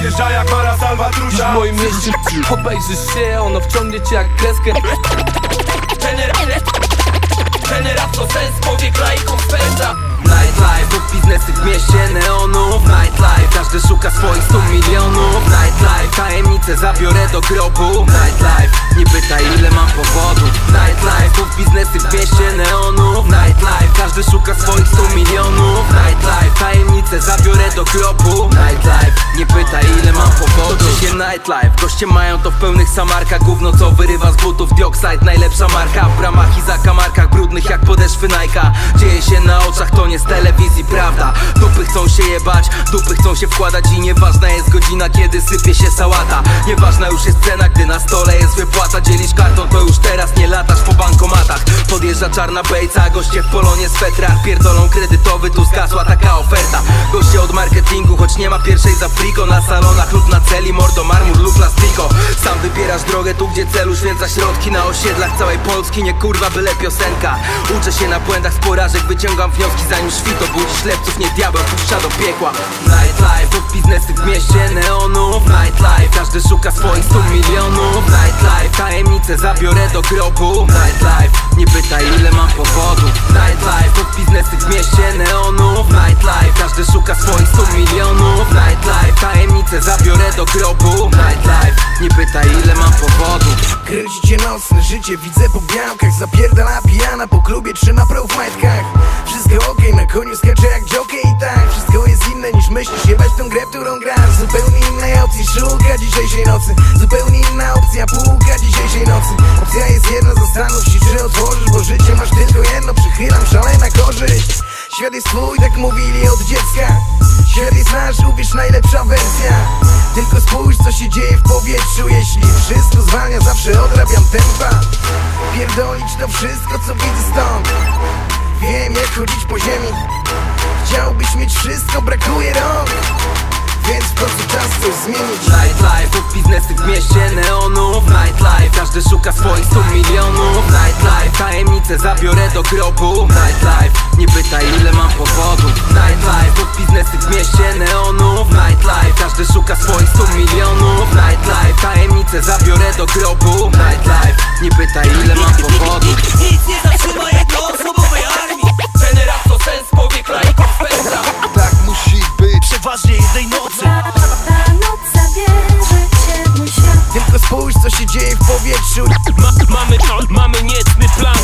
Odjeżdża jak para W salwatrusza moim mieście obejrzysz się, ono wciągnie cię jak kreskę. Generat to sens powiek laikom spędza. Nightlife, to biznesy w mieście neonów. Nightlife, każdy szuka swoich 100 milionów. Nightlife, tajemnicę zabiorę do grobu. Nightlife, nie pytaj ile mam powodów Nightlife, to biznesy w mieście neonów. Nightlife, każdy szuka swoich 100 milionów. Nightlife, nightlife, goście mają to w pełnych samarkach. Gówno co wyrywa z butów, dioxide najlepsza marka W bramach i zakamarkach brudnych jak podeszwy Nike'a. Dzieje się na oczach, to nie z telewizji, prawda? Dupy chcą się jebać, dupy chcą się wkładać I nieważna jest godzina, kiedy sypie się sałata. Nieważna już jest cena, gdy na stole jest wypłata. Dzielisz kartą, to już teraz nie latasz po bankomatach. Podjeżdża czarna bejca, goście w polonie z fetrach Pierdolą kredytowy, tu zgasła taka oferta. Goście od marketingu, choć nie ma pierwszej za frigo Na salonach lub na celi, mordo, plastiko Drogę tu, gdzie cel uświęca środki Na osiedlach całej Polski, nie kurwa, byle piosenka. Uczę się na błędach z porażek, wyciągam wnioski Zanim świt obudzi ślepców, nie diabeł puszcza do piekła. Nightlife, to biznesy w mieście neonów. Nightlife, każdy szuka swoich 100 milionów. Nightlife, tajemnicę zabiorę do grobu. Nightlife, nie pytaj ile mam powodów Nightlife, to biznesy w mieście neonów. Nightlife, każdy szuka swoich 100 milionów. Nightlife, tajemnicę zabiorę do grobu. Nightlife, nie pytaj ile mam powodów. Kręci cię nocne życie, widzę po białkach. Zapierdala pijana po klubie, trzyma pro w majtkach Wszystko okej, na koniu skacze jak jockey i tak. Wszystko jest inne niż myślisz, jebać tą grę, którą grasz. Zupełnie innej opcji, szuka dzisiejszej nocy. Zupełnie inna opcja, półka dzisiejszej nocy. Opcja jest jedna, zastanów się czy otworzysz Bo życie masz tylko Świat jest twój, tak mówili od dziecka. Świat jest nasz, uwierz najlepsza wersja. Tylko spójrz co się dzieje w powietrzu. Jeśli wszystko zwalnia, zawsze odrabiam tempa. Pierdolić to wszystko co widzę stąd. Wiem jak chodzić po ziemi. Chciałbyś mieć wszystko, brakuje rąk. Więc w końcu czas coś zmienić. Nightlife, to biznesy w mieście neonów. Nightlife, każdy szuka swoich 100 milionów. Nightlife, tajemnicę zabiorę do grobu. Nightlife, nie pytaj ile biznesy w mieście neonów Nightlife, każdy szuka swoich 100 milionów. Nightlife, tajemnicę zabiorę do grobu. Nightlife, nie pytaj ile mam powodów. Nic nie zatrzyma jednoosobowej armii. Generat to sens powiek laikom spędza Tak musi być. Przeważnie jednej nocy. Ta noc zabierze cię mój świat. Tylko spójrz co się dzieje w powietrzu. Ma, mamy, mamy niecny plan